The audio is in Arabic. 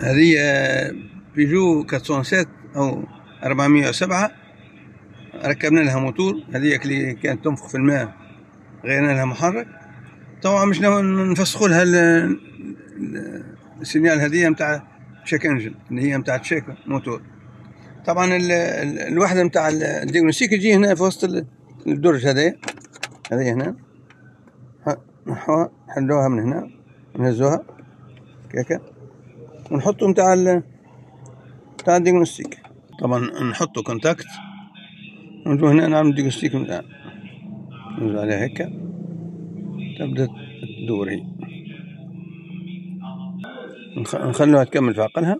هذه آه، بيجو 407 أو 407 ركبنا لها موتور. هذيك اللي كانت تنفخ في الماء غيرنا لها محرك. طبعا مش نفسخوا لها ال signal هذه متاع check engine اللي هي متاع check moteur. طبعا الوحدة متاع ال diagnostic تجي هنا في وسط الدرج هذا هذه هنا. حلوها من هنا نهزوها. كيكا ونحطوا متاع ال متاع ال diagnostic طبعا نحطوا contact ونجو هنا نعمل diagnostic متاع. ننزل عليها هيك تبدأ تدور هي. نخلوها تكمل في عقلها.